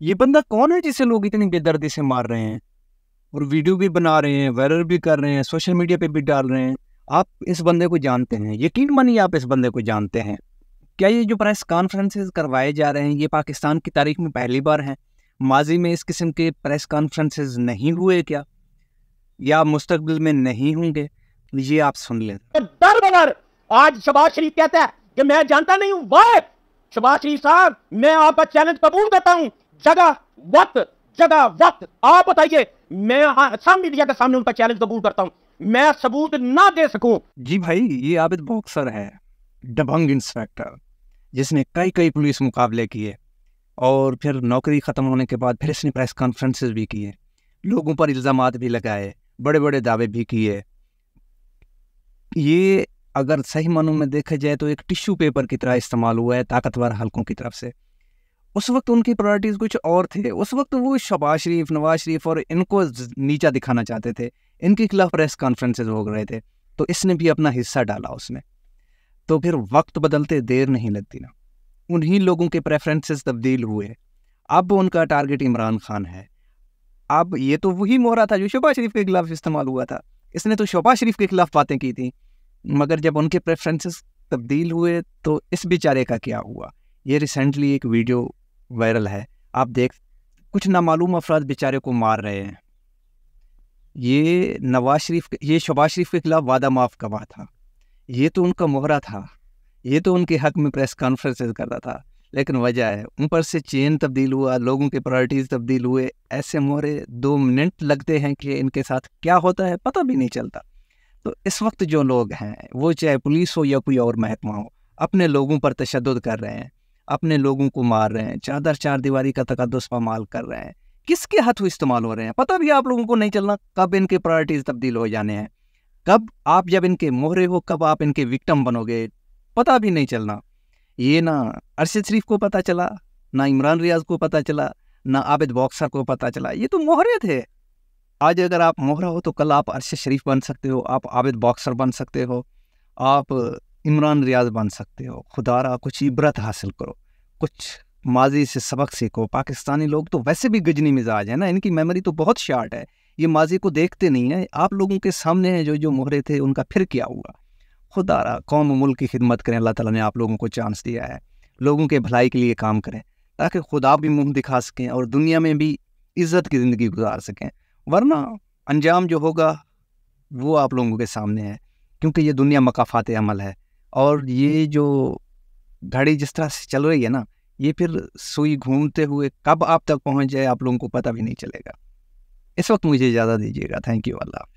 ये बंदा कौन है जिसे लोग इतनी बेदर्दी से मार रहे हैं? और वीडियो भी बना रहे हैं, वायरल भी कर रहे हैं, सोशल मीडिया पे भी डाल रहे हैं। आप इस बंदे को जानते हैं? यकीन मानिए आप इस बंदे को जानते हैं। क्या ये जो प्रेस कॉन्फ्रेंसेज करवाए जा रहे हैं, ये पाकिस्तान की तारीख में पहली बार हैं? माजी में इस किस्म के प्रेस कॉन्फ्रेंसेज नहीं हुए क्या? या मुस्तकबिल में नहीं होंगे? ये आप सुन लें। दर बदर, आज शबाज शरीफ कहता है कि मैं जानता नहीं हूँ। शबाज शरीफ साहब, मैं आपका चैलेंज कबूल करता हूँ। जगह वक्त जगह वक्त। आप बताइए, मैं सब मीडिया के सामने उनका चैलेंज कबूल करता हूँ। मैं सबूत ना दे सकूँ। जी भाई, ये आबिद बॉक्सर है डबंग इंस्पेक्टर जिसने कई कई पुलिस मुकाबले किए और फिर नौकरी ख़त्म होने के बाद फिर इसने प्रेस कॉन्फ्रेंसेस भी किए, लोगों पर इल्ज़ाम भी लगाए बड़े बड़े दावे भी किए। ये अगर सही मानों में देखा जाए तो एक टिश्यू पेपर की तरह इस्तेमाल हुआ है, ताकतवर हलकों की तरफ़ से। उस वक्त उनकी प्रायोरिटीज़ कुछ और थे। उस वक्त वो शबाज शरीफ, नवाज़ शरीफ और इनको नीचा दिखाना चाहते थे। इनके खिलाफ प्रेस कॉन्फ्रेंसेज हो रहे थे। तो इसने भी अपना हिस्सा डाला उसमें तो फिर वक्त बदलते देर नहीं लगती ना। उन्हीं लोगों के प्रेफरेंसेस तब्दील हुए। अब उनका टारगेट इमरान खान है। अब ये तो वही मोहरा था जो शोबा शरीफ के खिलाफ इस्तेमाल हुआ था। इसने तो शोबा शरीफ के खिलाफ बातें की थी। मगर जब उनके प्रेफरेंसेस तब्दील हुए तो इस बेचारे का क्या हुआ? ये रिसेंटली एक वीडियो वायरल है। आप देख, कुछ नामालूम अफराद बेचारे को मार रहे हैं। ये नवाज़ शरीफ ये शबाज शरीफ के खिलाफ वादा माफ़ कवा था। ये तो उनका मोहरा था। ये तो उनके हक में प्रेस कॉन्फ्रेंसेज करता था। लेकिन वजह है ऊपर से चेन तब्दील हुआ, लोगों के प्रायोरिटीज़ तब्दील हुए। ऐसे मोहरे दो मिनट लगते हैं कि इनके साथ क्या होता है, पता भी नहीं चलता। तो इस वक्त जो लोग हैं, वो चाहे पुलिस हो या कोई और महकमा हो, अपने लोगों पर तशद कर रहे हैं। अपने लोगों को मार रहे हैं, चादर, चार दीवारी का तकदस पामाल कर रहे हैं। किसके हाथों इस्तेमाल हो रहे हैं? पता भी आप लोगों को नहीं चलना, कब इनके प्रायोरिटीज तब्दील हो जाने हैं। कब आप जब इनके मोहरे हो, कब आप इनके विक्टम बनोगे, पता भी नहीं चलना। ये ना अरशद शरीफ को पता चला, ना इमरान रियाज को पता चला, ना आबिद बॉक्सर को पता चला। ये तो मोहरे थे। आज अगर आप मोहरा हो तो कल आप अरशद शरीफ बन सकते हो, आप आबिद बॉक्सर बन सकते हो, आप इमरान रियाज बन सकते हो। खुदारा कुछ इबरत हासिल करो। कुछ माजी से सबक सीखो। पाकिस्तानी लोग तो वैसे भी गजनी मिजाज है ना, इनकी मेमोरी तो बहुत शार्ट है। ये माजी को देखते नहीं है। आप लोगों के सामने है जो जो मोहरे थे, उनका फिर क्या हुआ? खुदा रहा कौम मुल्क की खिदमत करें। अल्लाह ताला ने आप लोगों को चांस दिया है। लोगों के भलाई के लिए काम करें, ताकि खुदा भी मुँह दिखा सकें और दुनिया में भी इज़्ज़त की ज़िंदगी गुजार सकें। वरना अंजाम जो होगा, वो आप लोगों के सामने है, क्योंकि ये दुनिया मकाफात अमल है। और ये जो घड़ी जिस तरह से चल रही है ना ये फिर सुई घूमते हुए कब आप तक पहुँच जाए, आप लोगों को पता भी नहीं चलेगा। इस वक्त मुझे ज़्यादा दीजिएगा। Thank you Allah.